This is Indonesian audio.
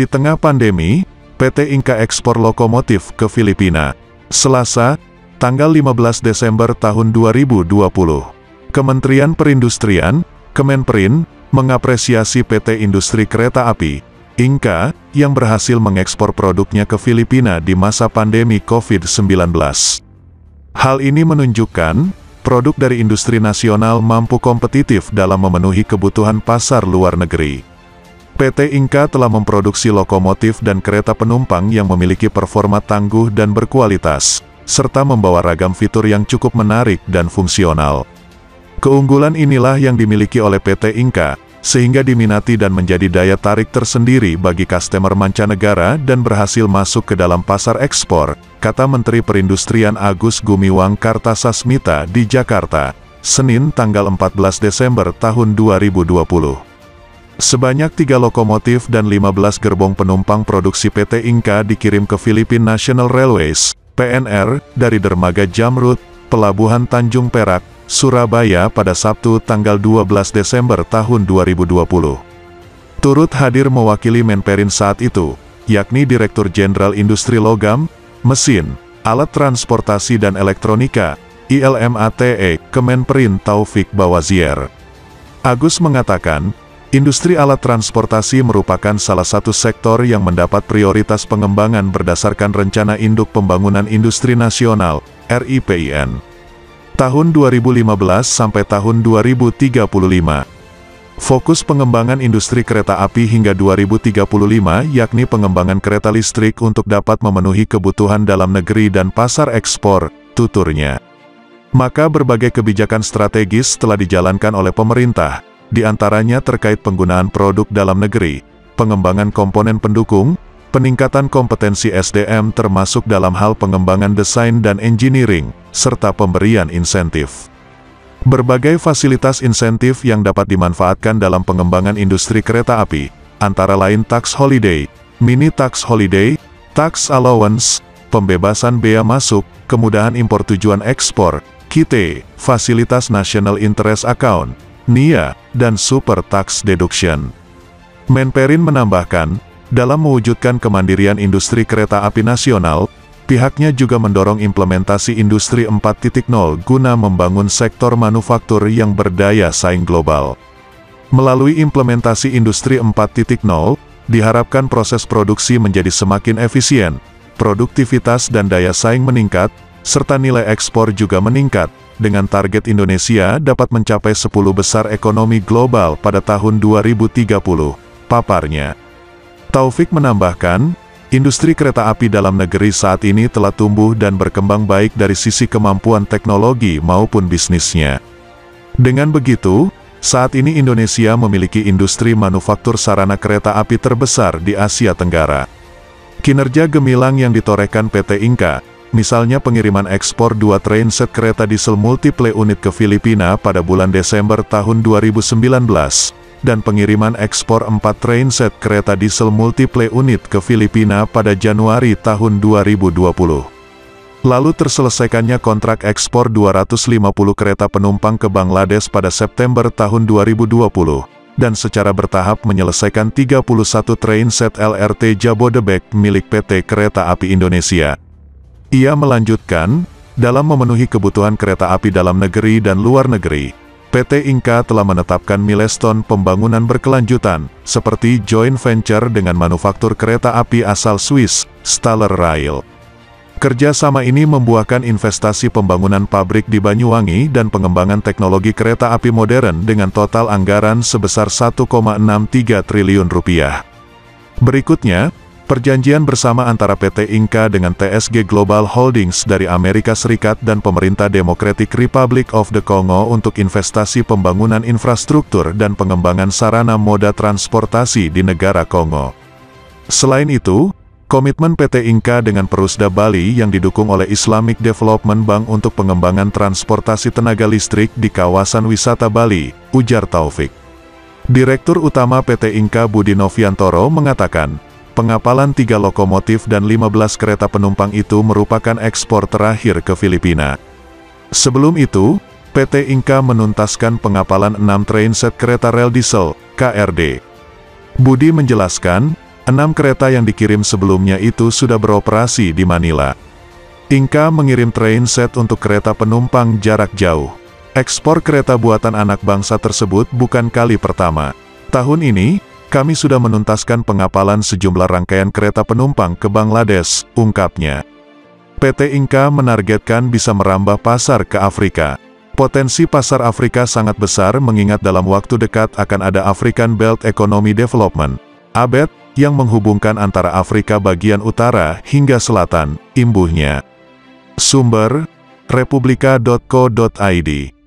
Di tengah pandemi, PT Inka ekspor lokomotif ke Filipina. Selasa, tanggal 15 Desember tahun 2020. Kementerian Perindustrian, Kemenperin, mengapresiasi PT Industri Kereta Api, Inka, yang berhasil mengekspor produknya ke Filipina di masa pandemi COVID-19. Hal ini menunjukkan, produk dari industri nasional mampu kompetitif dalam memenuhi kebutuhan pasar luar negeri. PT Inka telah memproduksi lokomotif dan kereta penumpang yang memiliki performa tangguh dan berkualitas, serta membawa ragam fitur yang cukup menarik dan fungsional. Keunggulan inilah yang dimiliki oleh PT Inka, sehingga diminati dan menjadi daya tarik tersendiri bagi customer mancanegara dan berhasil masuk ke dalam pasar ekspor, kata Menteri Perindustrian Agus Gumiwang Kartasasmita di Jakarta, Senin tanggal 14 Desember tahun 2020. Sebanyak tiga lokomotif dan 15 gerbong penumpang produksi PT Inka dikirim ke Philippine National Railways, PNR, dari dermaga Jamrut, Pelabuhan Tanjung Perak, Surabaya pada Sabtu tanggal 12 Desember tahun 2020. Turut hadir mewakili Menperin saat itu, yakni Direktur Jenderal Industri Logam, Mesin, Alat Transportasi dan Elektronika, ILMATE, Kemenperin Taufik Bawazier. Agus mengatakan, Industri alat transportasi merupakan salah satu sektor yang mendapat prioritas pengembangan berdasarkan Rencana Induk Pembangunan Industri Nasional, RIPIN. Tahun 2015 sampai tahun 2035. Fokus pengembangan industri kereta api hingga 2035 yakni pengembangan kereta listrik untuk dapat memenuhi kebutuhan dalam negeri dan pasar ekspor, tuturnya. Maka berbagai kebijakan strategis telah dijalankan oleh pemerintah, di antaranya terkait penggunaan produk dalam negeri, pengembangan komponen pendukung, peningkatan kompetensi SDM termasuk dalam hal pengembangan desain dan engineering, serta pemberian insentif. Berbagai fasilitas insentif yang dapat dimanfaatkan dalam pengembangan industri kereta api, antara lain tax holiday, mini tax holiday, tax allowance, pembebasan bea masuk, kemudahan impor tujuan ekspor, KITE, fasilitas National Interest Account, NIA, dan Super Tax Deduction. Menperin menambahkan, dalam mewujudkan kemandirian industri kereta api nasional, pihaknya juga mendorong implementasi Industri 4.0 guna membangun sektor manufaktur yang berdaya saing global. Melalui implementasi Industri 4.0, diharapkan proses produksi menjadi semakin efisien, produktivitas dan daya saing meningkat, serta nilai ekspor juga meningkat, dengan target Indonesia dapat mencapai 10 besar ekonomi global pada tahun 2030, paparnya. Taufik menambahkan, industri kereta api dalam negeri saat ini telah tumbuh dan berkembang baik dari sisi kemampuan teknologi maupun bisnisnya. Dengan begitu, saat ini Indonesia memiliki industri manufaktur sarana kereta api terbesar di Asia Tenggara. Kinerja gemilang yang ditorehkan PT Inka, Misalnya pengiriman ekspor dua train set kereta diesel multiple unit ke Filipina pada bulan Desember tahun 2019, dan pengiriman ekspor 4 train set kereta diesel multiple unit ke Filipina pada Januari tahun 2020. Lalu terselesaikannya kontrak ekspor 250 kereta penumpang ke Bangladesh pada September tahun 2020, dan secara bertahap menyelesaikan 31 train set LRT Jabodebek milik PT Kereta Api Indonesia. Ia melanjutkan, dalam memenuhi kebutuhan kereta api dalam negeri dan luar negeri, PT Inka telah menetapkan milestone pembangunan berkelanjutan, seperti joint venture dengan manufaktur kereta api asal Swiss, Staller Rail. Kerjasama ini membuahkan investasi pembangunan pabrik di Banyuwangi dan pengembangan teknologi kereta api modern dengan total anggaran sebesar 1,63 triliun rupiah. Berikutnya, Perjanjian bersama antara PT Inka dengan TSG Global Holdings dari Amerika Serikat dan pemerintah Democratic Republic of the Congo untuk investasi pembangunan infrastruktur dan pengembangan sarana moda transportasi di negara Kongo. Selain itu, komitmen PT Inka dengan Perusda Bali yang didukung oleh Islamic Development Bank untuk pengembangan transportasi tenaga listrik di kawasan wisata Bali, ujar Taufik. Direktur Utama PT Inka Budi Noviantoro mengatakan, pengapalan tiga lokomotif dan 15 kereta penumpang itu merupakan ekspor terakhir ke Filipina. Sebelum itu, PT Inka menuntaskan pengapalan 6 train set kereta rel diesel, KRD. Budi menjelaskan, Enam kereta yang dikirim sebelumnya itu sudah beroperasi di Manila. Inka mengirim train set untuk kereta penumpang jarak jauh. Ekspor kereta buatan anak bangsa tersebut bukan kali pertama. Tahun ini, kami sudah menuntaskan pengapalan sejumlah rangkaian kereta penumpang ke Bangladesh, ungkapnya. PT Inka menargetkan bisa merambah pasar ke Afrika. Potensi pasar Afrika sangat besar mengingat dalam waktu dekat akan ada African Belt Economy Development, ABET, yang menghubungkan antara Afrika bagian utara hingga selatan, imbuhnya. Sumber, republika.co.id